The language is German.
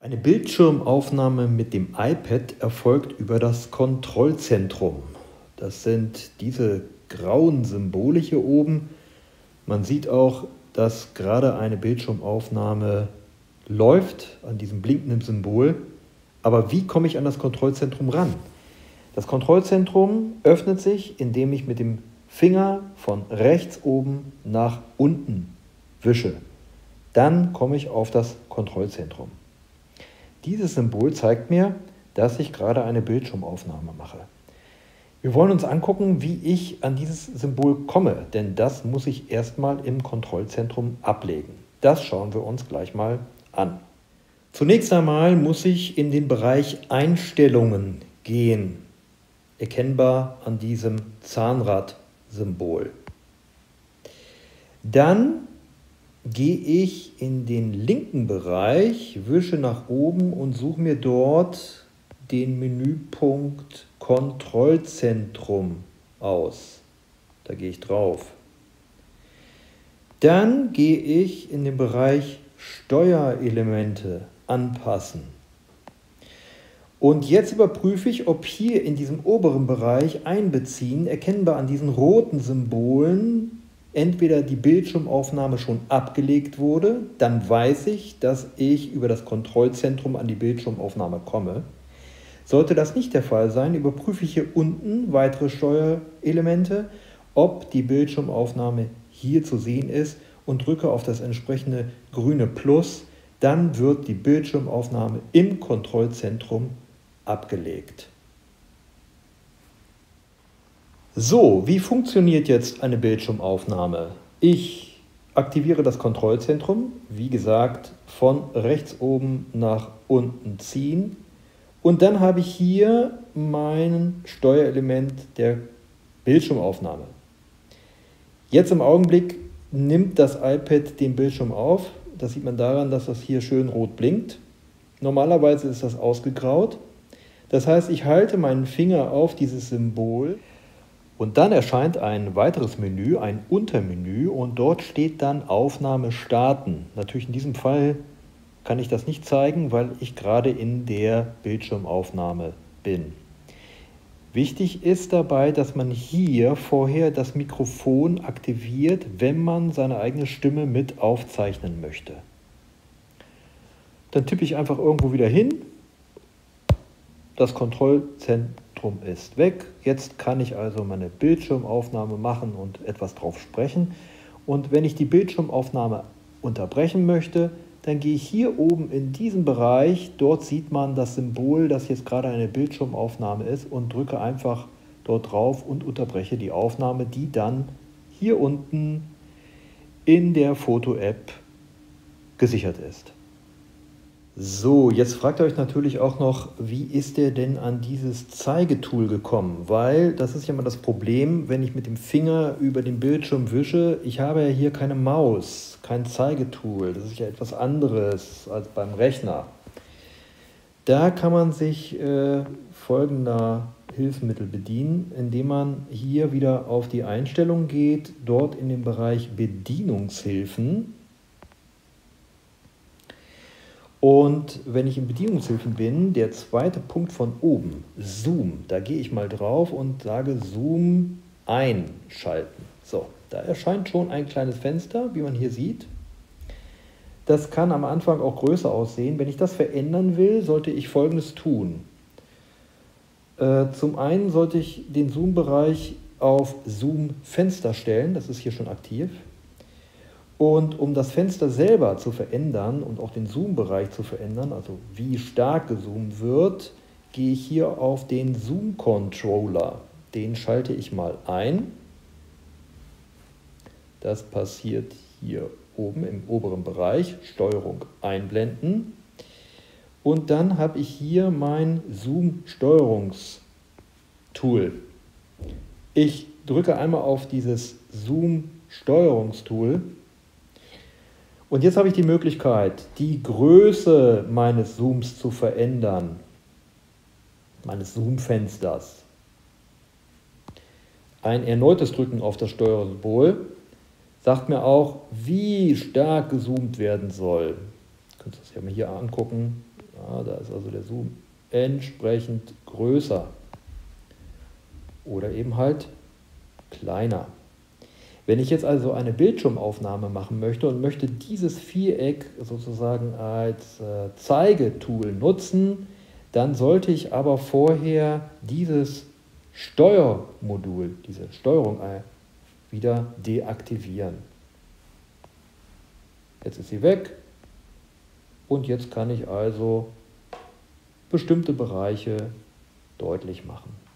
Eine Bildschirmaufnahme mit dem iPad erfolgt über das Kontrollzentrum. Das sind diese grauen Symbole hier oben. Man sieht auch, dass gerade eine Bildschirmaufnahme läuft an diesem blinkenden Symbol. Aber wie komme ich an das Kontrollzentrum ran? Das Kontrollzentrum öffnet sich, indem ich mit dem Finger von rechts oben nach unten wische. Dann komme ich auf das Kontrollzentrum. Dieses Symbol zeigt mir, dass ich gerade eine Bildschirmaufnahme mache. Wir wollen uns angucken, wie ich an dieses Symbol komme, denn das muss ich erstmal im Kontrollzentrum ablegen. Das schauen wir uns gleich mal an. Zunächst einmal muss ich in den Bereich Einstellungen gehen, erkennbar an diesem Zahnrad-Symbol. Dann gehe ich in den linken Bereich, wische nach oben und suche mir dort den Menüpunkt Kontrollzentrum aus. Da gehe ich drauf. Dann gehe ich in den Bereich Steuerelemente anpassen. Und jetzt überprüfe ich, ob hier in diesem oberen Bereich einbeziehen, erkennbar an diesen roten Symbolen, entweder die Bildschirmaufnahme schon abgelegt wurde, dann weiß ich, dass ich über das Kontrollzentrum an die Bildschirmaufnahme komme. Sollte das nicht der Fall sein, überprüfe ich hier unten weitere Steuerelemente, ob die Bildschirmaufnahme hier zu sehen ist und drücke auf das entsprechende grüne Plus. Dann wird die Bildschirmaufnahme im Kontrollzentrum abgelegt. So, wie funktioniert jetzt eine Bildschirmaufnahme? Ich aktiviere das Kontrollzentrum, wie gesagt, von rechts oben nach unten ziehen. Und dann habe ich hier mein Steuerelement der Bildschirmaufnahme. Jetzt im Augenblick nimmt das iPad den Bildschirm auf. Das sieht man daran, dass das hier schön rot blinkt. Normalerweise ist das ausgegraut. Das heißt, ich halte meinen Finger auf dieses Symbol und dann erscheint ein weiteres Menü, ein Untermenü und dort steht dann Aufnahme starten. Natürlich in diesem Fall kann ich das nicht zeigen, weil ich gerade in der Bildschirmaufnahme bin. Wichtig ist dabei, dass man hier vorher das Mikrofon aktiviert, wenn man seine eigene Stimme mit aufzeichnen möchte. Dann tippe ich einfach irgendwo wieder hin. Das Kontrollzentrum Spektrum ist weg. Jetzt kann ich also meine Bildschirmaufnahme machen und etwas drauf sprechen. Und wenn ich die Bildschirmaufnahme unterbrechen möchte, dann gehe ich hier oben in diesen Bereich. Dort sieht man das Symbol, dass jetzt gerade eine Bildschirmaufnahme ist und drücke einfach dort drauf und unterbreche die Aufnahme, die dann hier unten in der Foto-App gesichert ist. So, jetzt fragt ihr euch natürlich auch noch, wie ist der denn an dieses Zeigetool gekommen? Weil das ist ja immer das Problem, wenn ich mit dem Finger über den Bildschirm wische. Ich habe ja hier keine Maus, kein Zeigetool. Das ist ja etwas anderes als beim Rechner. Da kann man sich äh, folgender Hilfsmittel bedienen, indem man hier wieder auf die Einstellung geht, dort in den Bereich Bedienungshilfen und wenn ich in Bedienungshilfen bin, der zweite Punkt von oben, Zoom, da gehe ich mal drauf und sage Zoom einschalten. So, da erscheint schon ein kleines Fenster, wie man hier sieht. Das kann am Anfang auch größer aussehen. Wenn ich das verändern will, sollte ich Folgendes tun. Äh, zum einen sollte ich den Zoom-Bereich auf Zoom-Fenster stellen, das ist hier schon aktiv. Und um das Fenster selber zu verändern und auch den Zoom-Bereich zu verändern, also wie stark gezoomt wird, gehe ich hier auf den Zoom-Controller. Den schalte ich mal ein. Das passiert hier oben im oberen Bereich, Steuerung einblenden. Und dann habe ich hier mein Zoom-Steuerungstool. Ich drücke einmal auf dieses Zoom-Steuerungstool und jetzt habe ich die Möglichkeit, die Größe meines Zooms zu verändern, meines Zoom-Fensters. Ein erneutes Drücken auf das Steuersymbol sagt mir auch, wie stark gezoomt werden soll. Ihr könnt es ja mal hier angucken. Ja, da ist also der Zoom entsprechend größer oder eben halt kleiner. Wenn ich jetzt also eine Bildschirmaufnahme machen möchte und möchte dieses Viereck sozusagen als äh, Zeigetool nutzen, dann sollte ich aber vorher dieses Steuermodul, diese Steuerung wieder deaktivieren. Jetzt ist sie weg und jetzt kann ich also bestimmte Bereiche deutlich machen.